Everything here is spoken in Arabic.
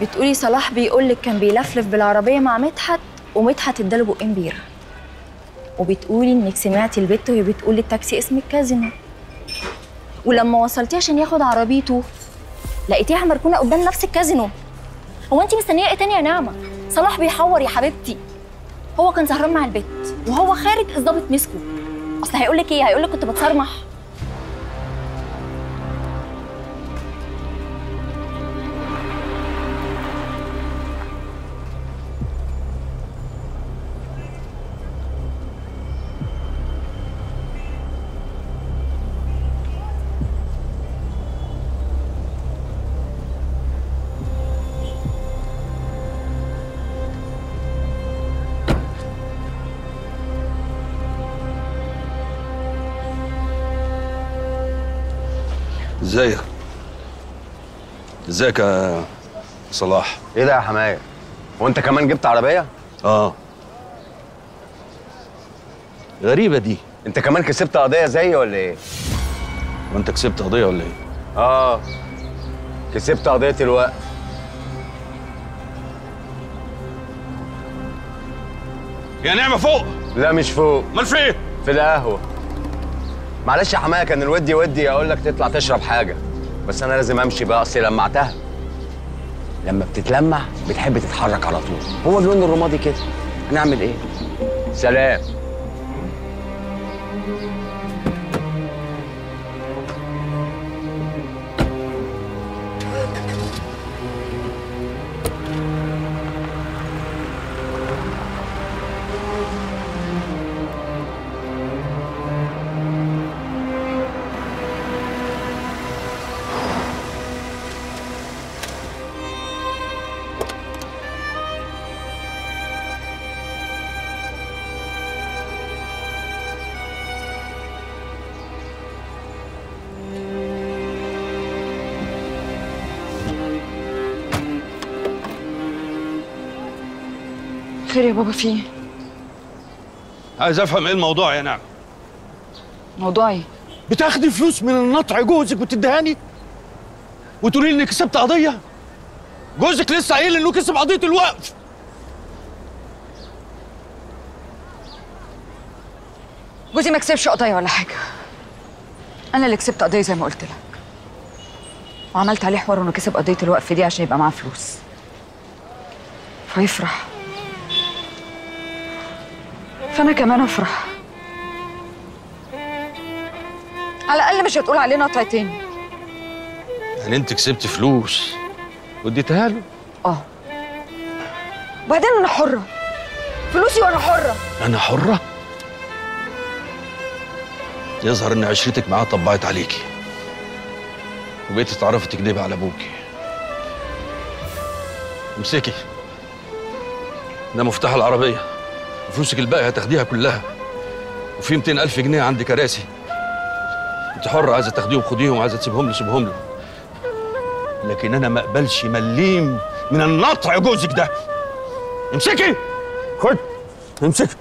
بتقولي صلاح بيقول لك كان بيلفلف بالعربية مع مدحت ومدحت اداله بقين بيرة. وبتقولي إنك سمعتي البت وهي بتقول التاكسي اسم الكازينو. ولما وصلتيه عشان ياخد عربيته لقيتيها مركونه قدام نفس الكازينو. هو انت مستنية إيه تاني يا نعمة؟ صلاح بيحور يا حبيبتي. هو كان سهران مع البت وهو خارج الظابط مسكه. أصل هيقول لك إيه؟ هيقول لك كنت بتصرمح. ازيك؟ ازيك يا صلاح؟ إيه ده يا حماية؟ هو انت كمان جبت عربية؟ آه. غريبة دي. انت كمان كسبت قضية زيي ولا إيه؟ وانت كسبت قضية ولا إيه؟ آه. كسبت قضية الوقت. يا نعمة فوق! لا مش فوق. أمال فين؟ في القهوة. معلش يا حمايه كان الودي ودي أقول لك تطلع تشرب حاجة. بس أنا لازم أمشي بقى اصلي لمعتها. لما بتتلمع بتحب تتحرك على طول. هو اللون الرمادي كده. هنعمل إيه؟ سلام. خير يا بابا في إيه؟ عايز افهم إيه الموضوع يا نعمه موضوع إيه؟ بتاخدي فلوس من النطع جوزك وتدهاني؟ وتقولي لي انك كسبت قضية؟ جوزك لسه قايل انه كسب قضية الوقف. جوزي ما كسبش قضية ولا حاجة. أنا اللي كسبت قضية زي ما قلت لك. وعملت عليه حوار إنه كسب قضية الوقف دي عشان يبقى معاه فلوس. فيفرح. فانا كمان أفرح. على الأقل مش هتقول عليه نطع تاني. يعني أنت كسبت فلوس واديتها له؟ آه. وبعدين أنا حرة. فلوسي وأنا حرة. أنا حرة؟ يظهر إن عشرتك معاه طبعت عليكي. وبقيتي تعرفي تكدبي على أبوكي. امسكي. ده مفتاح العربية. وفلوسك الباقي هتاخديها كلها. وفي 200 ألف جنيه عندي كراسي. انت حرة عايزة تاخديهم خديهم عايزة تسيبهم لي سيبهم له لكن أنا ما أقبلش مليم من النطع جوزك ده. امسكي! خد امسكي!